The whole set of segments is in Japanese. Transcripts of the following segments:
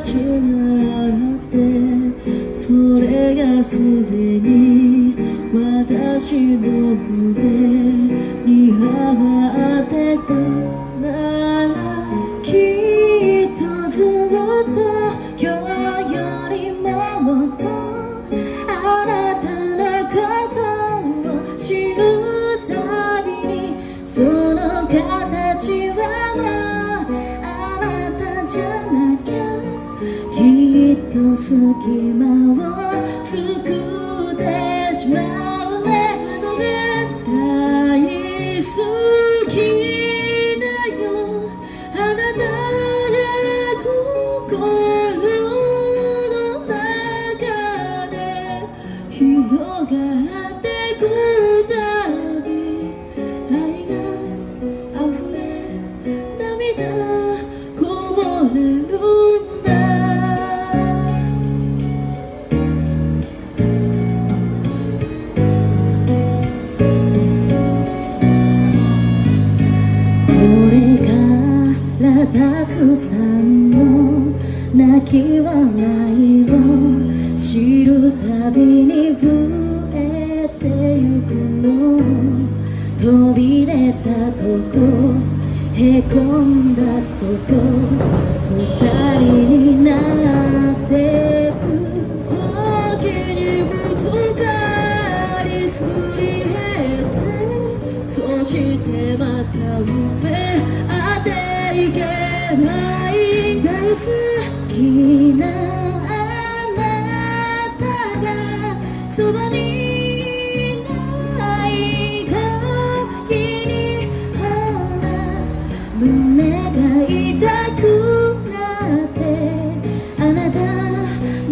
ち上がってそれがすでに私の胸。と隙間を作ってしまうねので大好きだよあなたが心の中で広がってくたくさんの泣き笑いを知るたびに増えてゆくの飛び出たとこへこんだとこ二人になる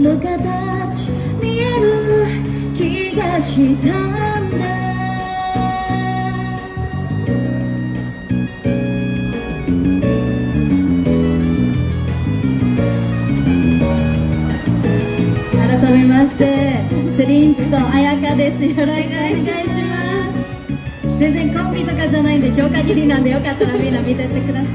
の形見える気がしたリンツと彩香です。よろしくお願いします。全然コンビとかじゃないんで今日限りなんでよかったらみんな見てってください。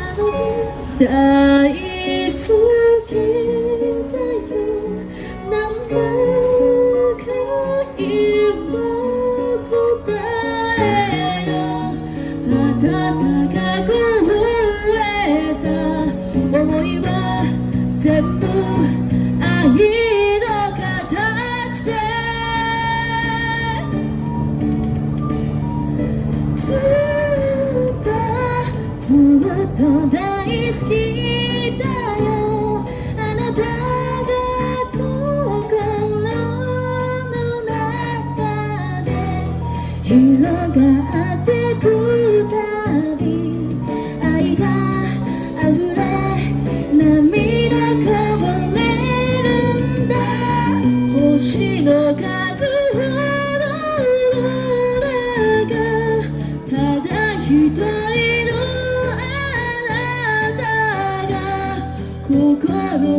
あの大好きだよ。何回も伝えよと大好きだよ。あなたが心の中で広がってくたび愛が溢れ涙こぼれるんだ。星の数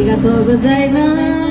ありがとうございます。